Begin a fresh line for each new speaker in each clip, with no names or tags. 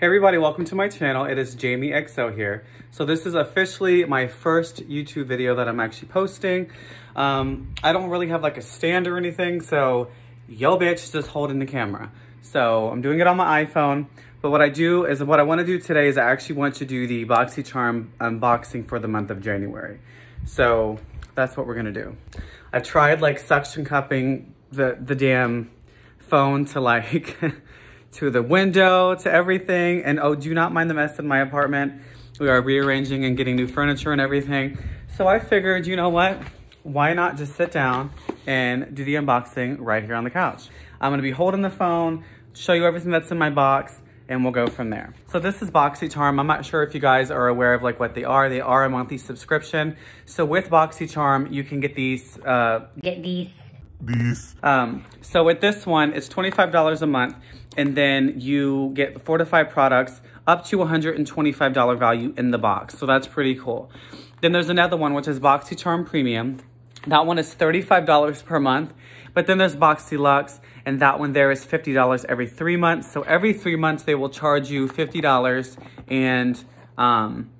Hey everybody, welcome to my channel. It is Jamie XO here. So this is officially my first YouTube video that I'm actually posting. Um, I don't really have like a stand or anything, so yo bitch just holding the camera. So I'm doing it on my iPhone, but what I do is what I wanna do today is I actually want to do the BoxyCharm unboxing for the month of January. So that's what we're gonna do. I tried like suction cupping the, the damn phone to like to the window, to everything. And oh, do not mind the mess in my apartment. We are rearranging and getting new furniture and everything. So I figured, you know what? Why not just sit down and do the unboxing right here on the couch? I'm gonna be holding the phone, show you everything that's in my box, and we'll go from there. So this is BoxyCharm. I'm not sure if you guys are aware of like what they are. They are a monthly subscription. So with BoxyCharm, you can get these. Uh,
get these.
These. Um, so with this one, it's $25 a month and then you get four to five products up to $125 value in the box. So that's pretty cool. Then there's another one, which is BoxyCharm Premium. That one is $35 per month. But then there's Boxy Luxe, and that one there is $50 every three months. So every three months, they will charge you $50, and um,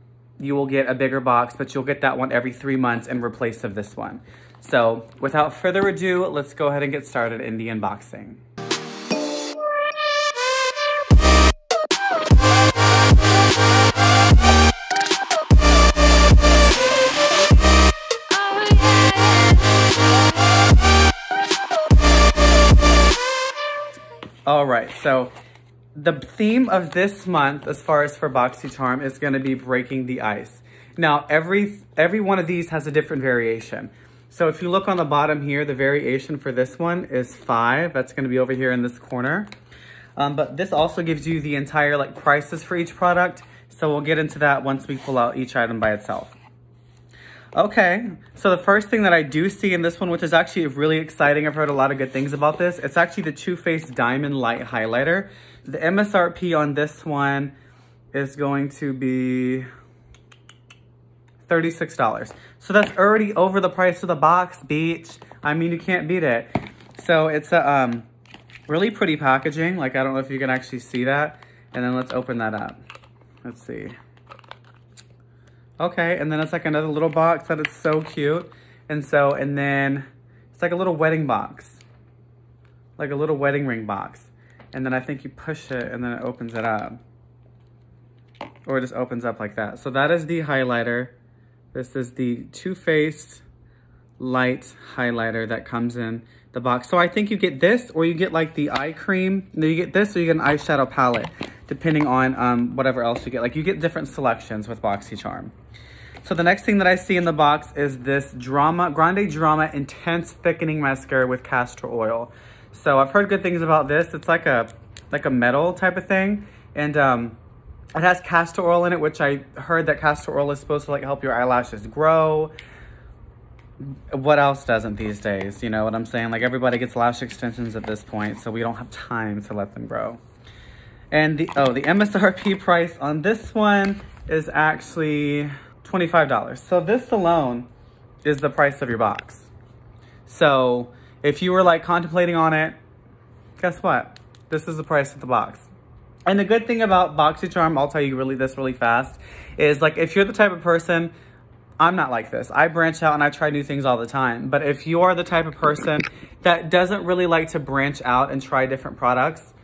you will get a bigger box, but you'll get that one every three months in replace of this one. So without further ado, let's go ahead and get started in the unboxing. All right, so the theme of this month, as far as for BoxyCharm, is gonna be breaking the ice. Now, every, every one of these has a different variation. So if you look on the bottom here, the variation for this one is five. That's gonna be over here in this corner. Um, but this also gives you the entire like prices for each product. So we'll get into that once we pull out each item by itself. Okay, so the first thing that I do see in this one, which is actually really exciting, I've heard a lot of good things about this, it's actually the Too Faced Diamond Light Highlighter. The MSRP on this one is going to be $36. So that's already over the price of the box, beach. I mean, you can't beat it. So it's a um, really pretty packaging. Like, I don't know if you can actually see that. And then let's open that up. Let's see. Okay, and then it's like another little box that is so cute. And so, and then it's like a little wedding box. Like a little wedding ring box. And then I think you push it and then it opens it up. Or it just opens up like that. So that is the highlighter. This is the Too Faced light highlighter that comes in the box. So I think you get this or you get like the eye cream. You get this or you get an eyeshadow palette depending on um, whatever else you get. Like you get different selections with BoxyCharm. So the next thing that I see in the box is this Drama Grande Drama Intense Thickening Mascara with castor oil. So I've heard good things about this. It's like a like a metal type of thing. And um, it has castor oil in it, which I heard that castor oil is supposed to like help your eyelashes grow. What else doesn't these days? You know what I'm saying? Like everybody gets lash extensions at this point, so we don't have time to let them grow. And the, oh, the MSRP price on this one is actually $25. So this alone is the price of your box. So if you were like contemplating on it, guess what? This is the price of the box. And the good thing about BoxyCharm, I'll tell you really this really fast, is like if you're the type of person, I'm not like this. I branch out and I try new things all the time. But if you are the type of person that doesn't really like to branch out and try different products,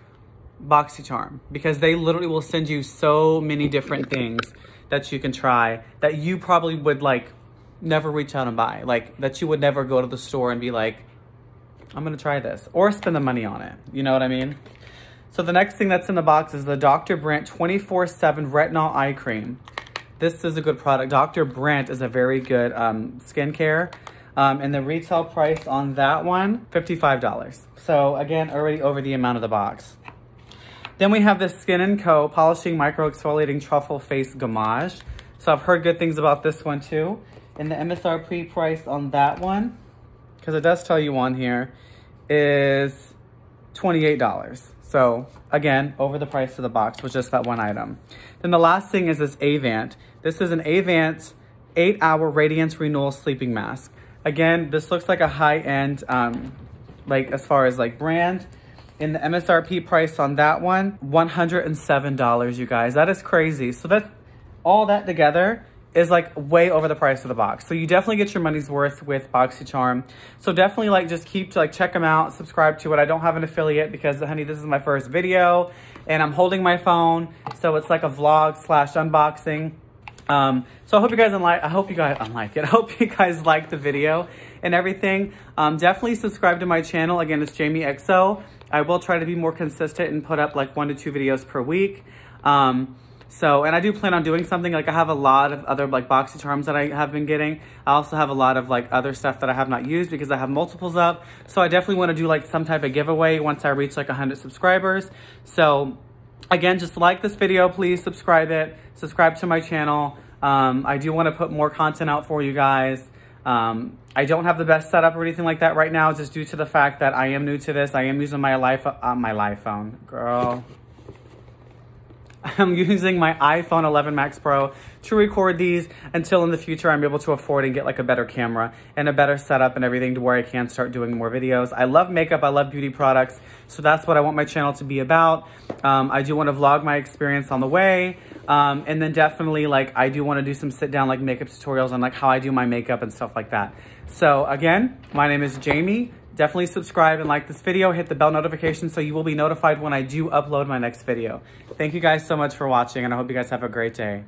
BoxyCharm because they literally will send you so many different things that you can try that you probably would like never reach out and buy. Like that you would never go to the store and be like, I'm gonna try this or spend the money on it. You know what I mean? So the next thing that's in the box is the Dr. Brandt 24-7 Retinol Eye Cream. This is a good product. Dr. Brandt is a very good um, skincare. Um, and the retail price on that one, $55. So again, already over the amount of the box. Then we have this Skin & Co. Polishing Micro Exfoliating Truffle Face Gommage. So I've heard good things about this one too. And the MSRP price on that one, because it does tell you on here, is $28. So again, over the price of the box was just that one item. Then the last thing is this Avant. This is an Avant 8-hour Radiance Renewal Sleeping Mask. Again, this looks like a high-end, um, like as far as like brand, And the MSRP price on that one, $107, you guys. That is crazy. So that's all that together is like way over the price of the box. So you definitely get your money's worth with BoxyCharm. So definitely like just keep to like check them out, subscribe to it. I don't have an affiliate because honey, this is my first video and I'm holding my phone. So it's like a vlog slash unboxing. Um, so I hope you guys like, I hope you guys unlike it. I hope you guys like the video and everything. Um, definitely subscribe to my channel. Again, it's Jamie XO. I will try to be more consistent and put up like one to two videos per week. Um, so, and I do plan on doing something, like I have a lot of other like boxy charms that I have been getting. I also have a lot of like other stuff that I have not used because I have multiples up. So I definitely want to do like some type of giveaway once I reach like 100 subscribers. So again, just like this video, please subscribe it, subscribe to my channel. Um, I do want to put more content out for you guys. Um, I don't have the best setup or anything like that right now, just due to the fact that I am new to this. I am using my life, uh, my life phone, girl. I'm using my iPhone 11 Max Pro to record these until in the future I'm able to afford and get like a better camera and a better setup and everything to where I can start doing more videos. I love makeup, I love beauty products, so that's what I want my channel to be about. Um, I do want to vlog my experience on the way, um, and then definitely like I do want to do some sit down like makeup tutorials on like how I do my makeup and stuff like that. So again, my name is Jamie. Definitely subscribe and like this video. Hit the bell notification so you will be notified when I do upload my next video. Thank you guys so much for watching and I hope you guys have a great day.